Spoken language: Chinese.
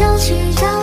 就去找